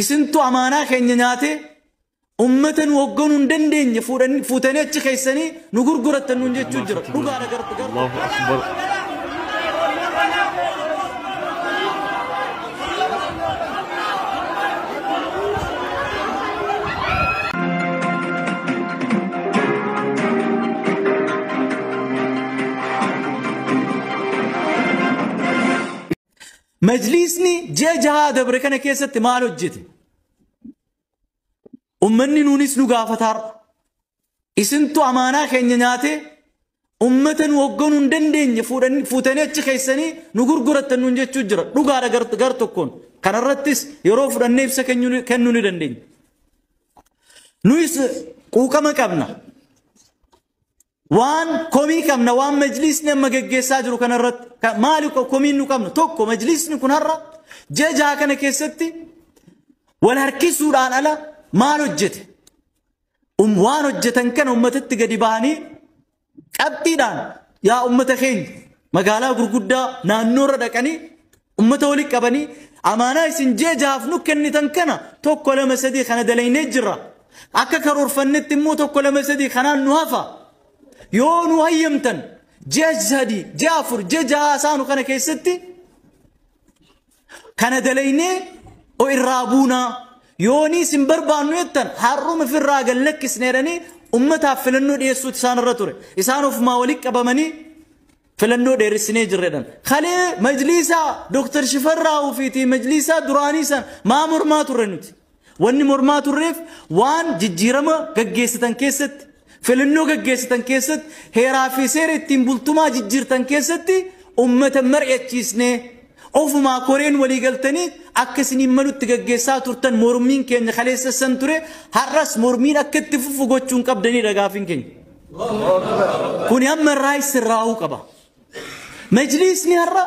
isintu amaanaa keenya nyaatee ummatan hoogganuu hin dandeenye fuutanii achi keessanii nu gurgurattan nuun jechuun jira dhugaadha gartu gartu. majlisni ji'a jahaa dabre kana keessatti maal hojjete? ummanni nunis nu gaafataarra. Isintu amaanaa keenya nyaatee ummata nu hoogganuu hin dandeenye fuutanii achi keessanii nu gurguratan nuun jechuu jira. Dhugaadha gar tokkoon. Kanarrattis yeroo fudhannee ibsa kennuu ni dandeenya. Nuyis quuqama qabna. وان كومي كمنا وان نم مغغيسا جرو كن رت مالك كومي نو كمنا توكو مجلسنا كن جا جا كن كيستي ولا هركي سودان على ما نجت ام وان وجتن كن امتت غدي باني أبتدان يا امتخين مغالا غرغدا نانورة دكاني امته ولي قبني امانه جا نو كنتن كن توكو لمسدي خنا دلي نجرا akka karoorfannetti immoo tokko lama sadii kanaan nu hafa yoonuu hayyamtan ji'a sadii ji'a afur ji'a jahaa isaanu kana keessatti kana dalaynee o irraa buunaa yoonii isin barbaannu jettan har'uma ofirraa gallakkisneedhanii uummataaf filannoo dhiyeessuutu isaanirra ture isaan ofumaa walitti qabamanii filannoo dheeressinee jirredhan kalee majliisaa dooktar shifarraa fi majliisaa duraanii san maa mormaa turre nuti wanni mormaa turreef waan jijjiirama gaggeessitan keessatti filannoo gaggeessitan keessatti heeraa fi seera ittiin bultumaa jijjiirtan keessatti ummata mari'achiisnee ofumaa koreen waliigaltanii akka isiniin malutti gaggeessaa turtan mormiin keenya kaleessassan ture har'as mormiin akka itti fufu gochuun qabdanidha gaafin keenya kun amma irraa sirraa'uu qaba majliisni har'a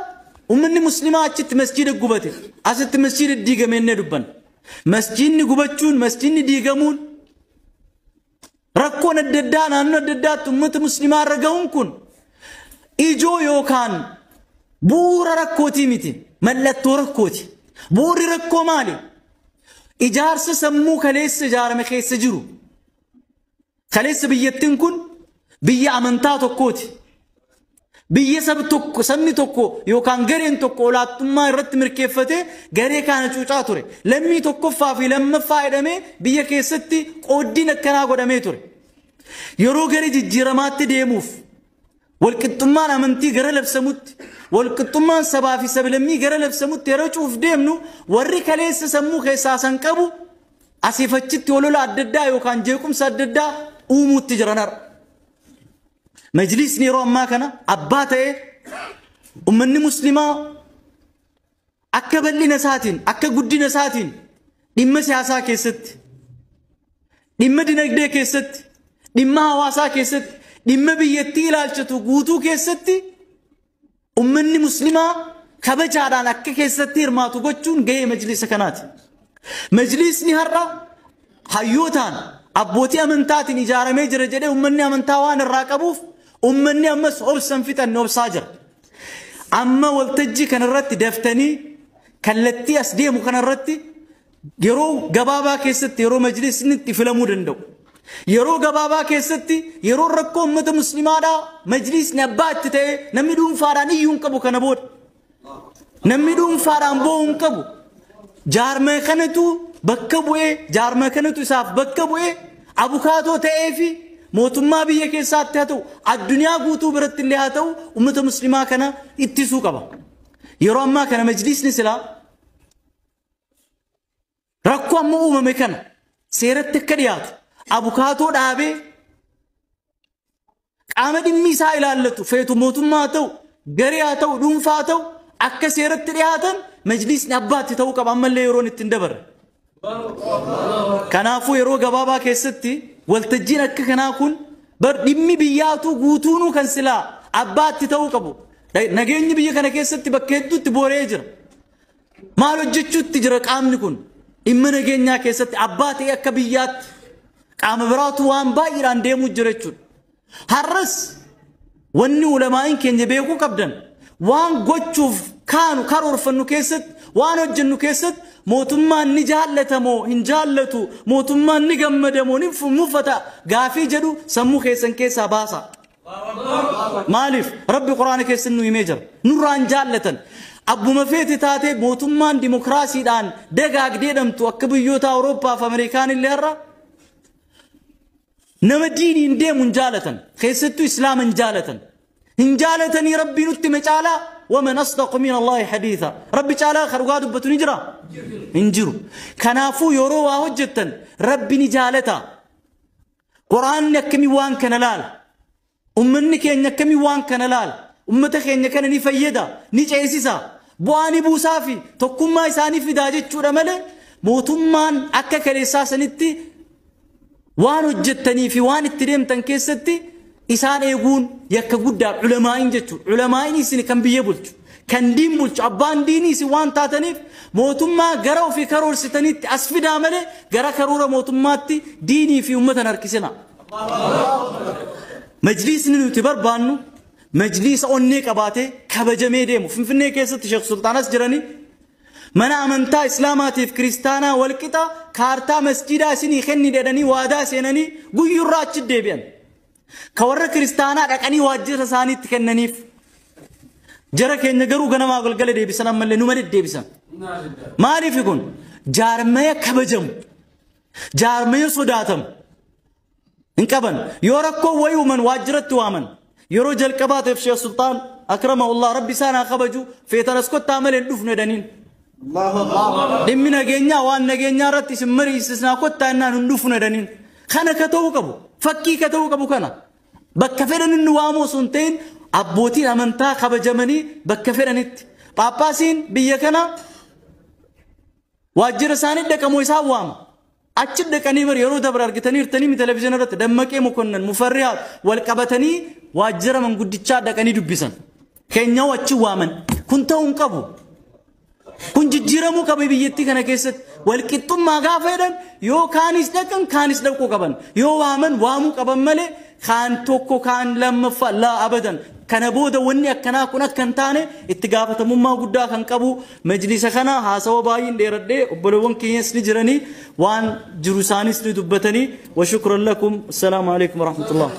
ummanni muslimaa achitti masjiida gubate asitti masjiida diigamee dubban masjiidni gubachuun masjiidni diigamuun Rakkoon adda addaa naannoo adda addaatti uummata musliimaa irra gahuun kun ijoo yookaan bu'uura rakkootii miti. Mallattoo rakkooti. Bu'uurri rakkoo maali? Ijaarsa sammuu kaleessa ijaarame keessa jiru. Kaleessa biyyattiin kun biyya amantaa tokkooti. Biyya tokko sabni tokko yookaan gareen tokko olaattummaa irratti mirkeeffatee garee kana cuucaa ture. Lammii tokkoffaa fi lammaffaa hidhamee biyya keessatti qooddiin akkanaa godhamee ture. Yeroo garee jijjiiramaatti deemuuf walqixxummaan amantii gara labsamutti walqixxummaan sabaa fi sablammii gara labsamutti yeroo cuuf deemnu warri kaleessa sammuu keessaa san qabu asiifachitti olola adda addaa yookaan jeequmsa adda addaa uumuutti jiran መጅሊስን yeroo ammaa kana abbaa ta'ee ummanni muslimaa akka bal'ina isaatiin akka guddina isaatiin dhimma siyaasaa keessatti dhimma dinagdee keessatti dhimma hawaasaa keessatti dhimma biyyattii ilaalchatu guutuu keessatti ummanni muslimaa kabajaadhaan akka keessatti hirmaatu gochuun gahee majlisa kanaati. Majlisni har'a hayyootaan abbootii amantaatiin ijaaramee jira jedhee ummanni amantaa waan irraa qabuuf ummanni ammas obsan fixanne obsaa jira. Amma waltajjii kanarratti daftanii kallattii as deemu kanarratti yeroo gabaabaa keessatti yeroo majlisni itti filamuu danda'u. Yeroo gabaabaa keessatti yeroo rakkoo uummata musliimaadhaa majlisni abbaa itti ta'ee namni dhuunfaadhaan iyyuu hin qabu kana booda. Namni dhuunfaadhaan boo'u hin qabu. Jaarmaa kanatu bakka bu'ee jaarmaa kanatu isaaf bakka bu'ee abukaatoo ta'ee fi mootummaa biyya keessaatti haa ta'u addunyaa guutuu biratti illee haa ta'u uummata muslimaa kana ittisuu qaba. Yeroo ammaa kana majlisni silaa rakkoo amma uumame kana seeratti akka dhiyaatu abukaatoo dhaabee qaama dhimmi isaa ilaallatu feetu mootummaa haa ta'u garee haa ta'u dhuunfaa haa ta'u akka seeratti dhiyaatan majlisni abbaatti ta'uu qaba ammallee yeroon ittiin dabarre. Kanaafuu yeroo gabaabaa keessatti. waltajjiin akka kanaa kun bar dhimmi biyyaatu guutuunuu kan silaa abbaatti ta'uu qabu. Nageenyi biyya kana keessatti bakka hedduutti booree jira. Maal hojjechuutti jira qaamni kun dhimma nageenyaa keessatti abbaa ta'e akka biyyaatti qaama biraatu waan baay'eedhaan deemuu jira jechuudha. Har'as wanni ulamaa'iin keenya beekuu qabdan waan gochuuf kaanu karoorfannu keessatti waan hojjennu keessatti mootummaa ni jaallata moo hin jaallatu mootummaa ni gammada moo ni muffata gaafii jedhu sammuu keessan keessaa baasa. maaliif rabbi quraana keessan nu himee jira nurraan jaallatan abbuma feete taatee mootummaan dimokiraasiidhaan dagaagdee dhamtu akka biyyoota awurooppaa fi ameerikaan illee har'a nama diiniin deemu hin jaalatan keessattuu islaama hin jaalatan hin jaalatanii rabbii nutti macaalaa. ومن أصدق من الله حديثا ربي تعالى خرقات بتو نجرا انجرو كنافو يرو وهجتا ربي نجالتا قرآن نكمي وان كنلال أمنك نكمي وان كنلال أمتك نكنا نفيدا نجعيسيسا بواني بوسافي تكما يساني في داجة چورا ملي موتمان أكا كريسا سنتي وان وجدتني في وان التريم تنكيستي إسان إيقون yakka guddaa culamaayin jechuudha. Culamaayin isin kan biyya bulchu, kan diin bulchu, abbaan diinii isin waan taataniif mootummaa gara ofii karoorsitaniitti as fidaa malee gara karoora mootummaatti diinii fi uummatan harkisina. Majliisni nuti barbaannu majliisa onnee qabaatee kabajamee deemu finfinnee keessatti Sheekh Sultaanas jiranii mana amantaa islaamaatiif kiristaanaa walqixa kaartaa masjiidaa isinii kenni jedhanii waadaa seenanii guyyuurraa achi deebi'an. كورة كريستانا أكاني واجر ساني تكننيف جرك النجار وجنا ما أقول قال ديبسان أما اللي نمر ديبسان ما أعرف يكون جارمية كبجم جارمية صداتم انكبن يوركو ويومن واجرت توامن يرو جلكبات في السلطان أكرمه الله ربي سانا خبجو في ترسكو تعمل الدفن دنين الله الله دمنا جينا وان جينا رتي سمري سنا كوتا نان ندفن دنين kana ka ta'uu qabu fakkii ka ta'uu qabu kana bakka fedhan inni waamoo sun ta'in abbootiin amantaa kabajamanii bakka fedhanitti paappaasiin biyya kana waajjira isaanii dhaqamuu isaa waama achi dhaqanii bari yeroo dabra argitanii hirtanii televezyiinii irratti dammaqee mokonnan mufarrihaa wal qabatanii waajjira manguddichaa dhaqanii dubbisan keenyaa achi waaman kun ta'uu hin qabu kun jijjiiramuu qaba biyyattii kana keessatti walqixxummaa gaafa jedhan yoo kaanis dhaqan kaanis dhaquu qaban yoo waaman waamuu qaban malee kaan tokko kaan lammaffaa laa abadan kana booda wanni akkanaa kun akka hin taane itti gaafatamummaa guddaa kan qabu majlisa kana haasawa baay'een dheeradhee obboleewwan keenyas ni jiranii waan jiru isaanis ni dubbatanii washukran lakum assalaamu alaikum warahmatullah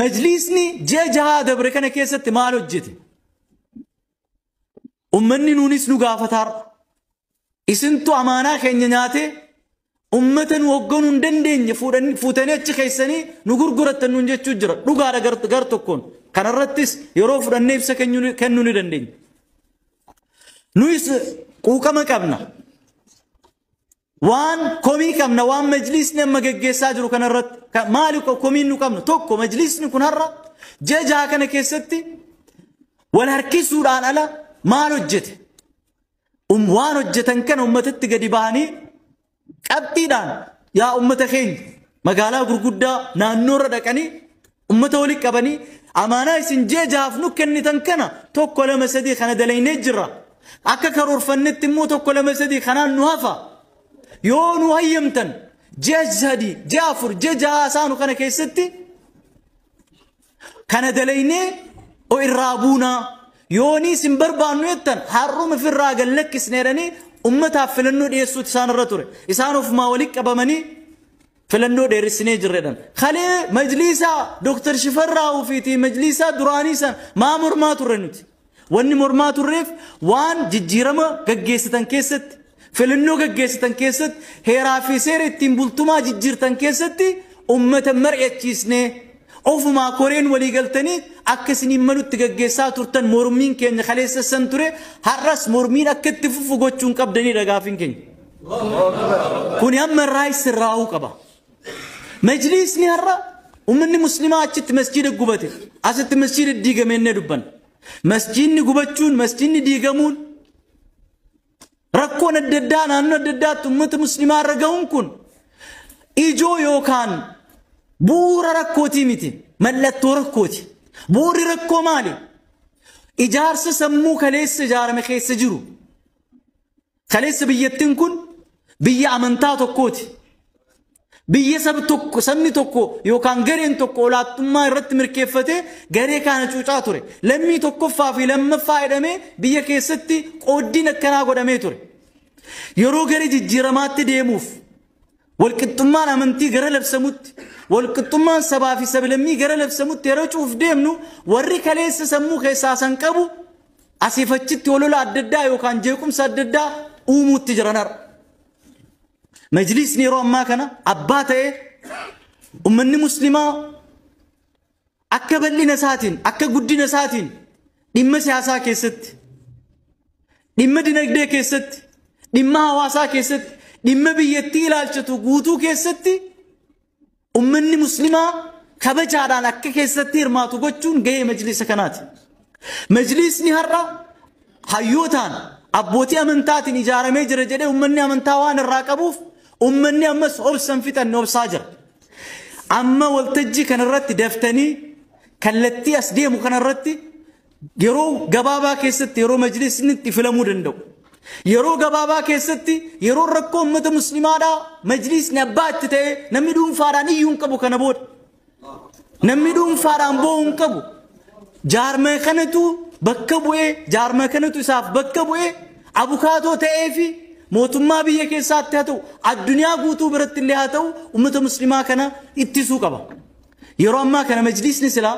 majlisni ji'a jahaa dabre kana keessatti maal hojjete? Uummanni nunis nu gaafataarra. Isintu amaanaa keenya nyaatee uummata nu hogganuu hin dandeenye fuutanii achi keessanii nu gurgurattan jechuu jira. Dhugaadha gar tokkoon. Kanarrattis yeroo fudhannee ibsa kennuu ni dandeenya. Nuyis quuqama qabna. waan komii qabna waan majlisni amma geggeessaa jiru kanarratti maali komiin nu qabna tokko majlisni kun har'a jajaa kana keessatti wal harkisuudhaan ala maal hojjete um-, waan hojjetan kana ummatatti gadi bahanii qabxiidhaan yaa ummata keenya magaalaa gurguddaa naannoorra dhaqanii ummata waliin qabanii amaanaa isin jejaaf nu kennitan kana tokko lama sadii kana dalaynee jirra akka karoorfannetti immoo tokko lama sadii kanaan nu hafaa? يون وهيمتن جج هدي جافر جج آسانو كان كيستي كان دليني او إرابونا يوني سنبربانو يتن حرم في الراقل لك سنيراني أمتها فلنو ديسو تسان الرطوري إسانو فما وليك أبامني فلنو ديرسني جردن خلي مجلسا دكتور شفراو فيتي مجلسا درانيسا ما مرماتو رنوتي واني مرماتو الريف وان ججيرما قجيستن كيست filannoo gaggeessitan keessatti heeraa fi seera ittiin bultumaa jijjiirtan keessatti ummata mari'achiisnee ofumaa koreen waliigaltanii akka isiniin malutti gaggeessaa turtan mormiin keenya kaleessassan ture har'as mormiin akka itti fufu gochuun qabdanidha gaafiin keenya kun amma irraa isin raa'uu qaba majliisni har'a ummanni muslimaa achitti masjiida gubate asitti masjiida diigamee dubban masjiidni gubachuun masjiidni diigamuun rakkoon adda addaa naannoo adda addaatti uummata musliimaa irra ga'uun kun ijoo yookaan bu'uura rakkootii miti mallattoo rakkooti bu'uurri rakkoo maali ijaarsa sammuu kaleessa ijaarame keessa jiru kaleessa biyyattiin kun biyya amantaa tokkooti. Biyya sabni tokko yookaan gareen tokko olaattummaa irratti mirkeeffatee garee kana cuucaa ture. Lammii tokkoffaa fi lammaffaa jedhamee biyya keessatti qooddiin akkanaa godhamee ture. Yeroo garee jijjiiramaatti deemuuf walqixxummaan amantii gara labsamutti walqixxummaan sabaa fi sablammii gara labsamutti yeroo cuuf deemnu warri kaleessa sammuu keessaa san qabu asiifachitti olola adda addaa yookaan jeequmsa adda addaa uumuutti jiran har'a. Majlisni yeroo ammaa kana abbaa ta'ee ummanni muslimaa akka bal'ina isaatiin akka guddina isaatiin dhimma siyaasaa keessatti dhimma dinagdee keessatti dhimma hawaasaa keessatti dhimma biyyattii ilaalchatu guutuu keessatti ummanni muslimaa kabajaadhaan akka keessatti hirmaatu gochuun gahee majlisa kanaati. Majlisni har'a hayyootaan abbootii amantaatiin ijaaramee jira jedhee ummanni amantaa waan irraa qabuuf أمني أمس أبسن فيتا نوب ساجر أما والتجي كان الرت دفتني كالتي أسديم كان الرت يرو قبابا كيستي يرو مجلس نتي فلمو دندو يرو قبابا كيستي يرو ركو أمة مسلمة مجلس نبات تتي نمدون فاراني ينقبو كنبود نمدون فاران بو ينقبو جار مكانتو بكبوه جار مكانتو ساف بكبوه أبو كاتو تأفي mootummaa biyya keessaatti haa ta'u addunyaa guutuu biratti illee haa ta'u ummata muslimaa kana ittisuu qaba. Yeroo ammaa kana majlisni silaa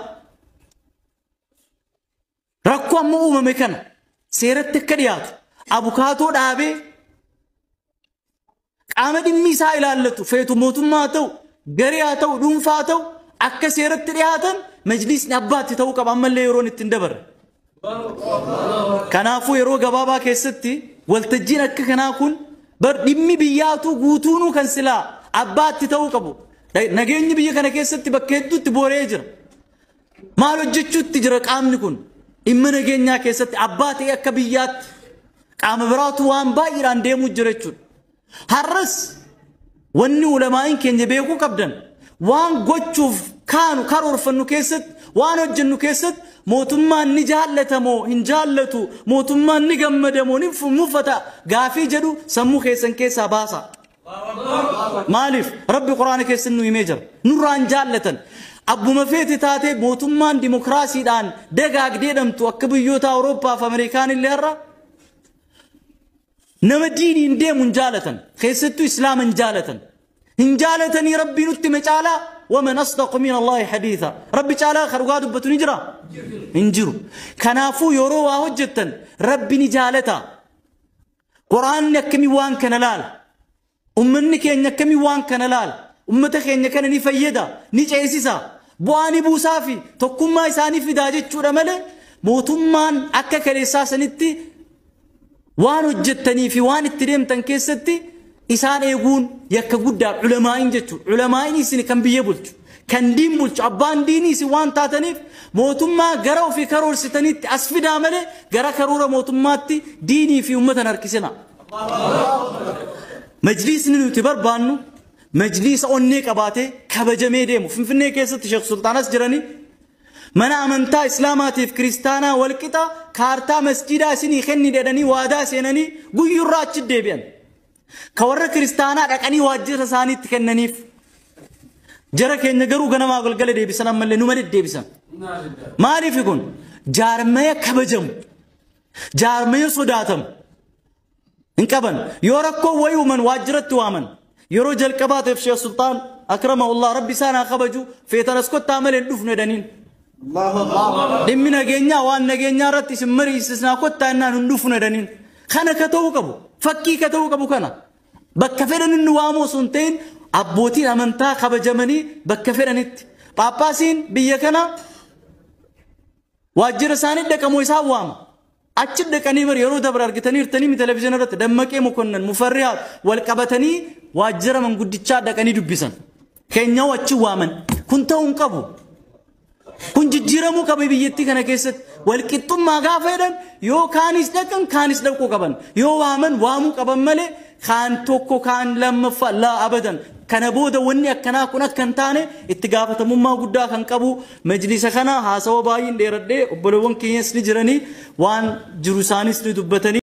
rakkoo amma uumame kana seeratti akka dhiyaatu abukaatoo dhaabee qaama dhimmi isaa ilaallatu feetu mootummaa haa ta'u garee haa ta'u dhuunfaa haa ta'u akka seeratti dhiyaatan majlisni abbaatti ta'uu qaba ammallee yeroon ittiin dabarre. Kanaafuu yeroo gabaabaa keessatti. Waltajjiin akka kanaa kun dhimmi biyyaatu guutuunuu kan silaa abbaatti ta'uu qabu. Nageenyi biyya kana keessatti bakka hedduutti booree jira. Maal hojjechuutti jira qaamni kun dhimma nageenyaa keessatti abbaa ta'e akka biyyaatti qaama biraatu waan baay'eedhaan deemuu jira jechuudha. Har'as wanni ulamaa'iin keenya beekuu qabdan waan gochuuf kaanu karoorfannu keessatti وانا جن كيست موتما نجالتمو انجالتو موتما نجمدمو نفو مفتا غافي جدو سمو كيسن كيسا باسا مالف ربي قران كيسن نو ميجر نور انجالتن ابو مفيت تاتي موتما ديموكراسي دان دغاغ ديدم تو كبيوتا اوروبا فامريكان اللي هرى نمديني ديم انجالتن كيستو اسلام انجالتن انجالتني ربي نتمي ومن أصدق من الله حديثا ربي تعالى خرقاد بتوني جرا انجرو كنافو يروا هجتا ربي نجالتا قرآن نكمي وان كنلال أمنك نكمي وان كنلال أمتك نكنا نفيدا نجعيسيسا بواني بوسافي تقوم ما يساني في داجة چورا ملي موتمان أكا كريسا نتي وان هجتني في وان التريم تنكيستي isaan eeguun yakka guddaadha culamaa'iin jechuudha. Culamaa'iin isin kan biyya bulchu, kan diin bulchu, abbaan diinii isin waan taataniif mootummaa gara ofii karoorsitaniitti as fidaa malee gara karoora mootummaatti diinii fi uummata hin harkisina. Majliisni nuti barbaannu majliisa onnee qabaatee kabajamee deemu finfinnee keessatti Sheek Sultaanas jiranii mana amantaa islaamaatiif kiristaanaa walqixa kaartaa masjiidaa isinii kenni dedhanii waadaa seenanii guyyurraa achi deebi'an. كورة كريستانا ركاني واجر ساني تكننيف جرا كين نجرو غنا ما قل قل ديبسنا ملنا نمر ديبسنا ما عارف يكون جارمية كبجم جارمية صداتم انكبن يوركو ويومن واجرت توامن يورو جل كبات في السلطان أكرمه الله ربي سانا خبجو في ترسكو تعمل الدفن دنين الله الله دمي نجينا وان نجينا رتي سمري سسنا كوتا إننا ندفن دنين خنا كتو فكي كتو كنا Bakka fedhan inni waamuu sun ta'in abbootiin amantaa kabajamanii bakka fedhanitti. Paappaasiin biyya kanaa waajjira isaanii dhaqamuu isaan waama. Achi dhaqanii bari yeroo dabra argitanii hirtanii irratti dammaqee wal qabatanii dubbisan. Keenyaa waaman. Kun ta'u hin qabu. Kun jijjiiramuu qaba biyyattii kana keessatti. Walqixxummaa gaafa jedhan yoo kaanis dhaqan kaanis dhaquu qaban. Yoo waaman waamuu qaban malee كان توكو كان لم لا أبدا كان بودا وني أكنا كنا كنتانه اتقافة مما قدا كان كبو مجلس خنا هاسوا باين ديرد دي أبلوان كيس نجرني وان جروسانيس ندبتني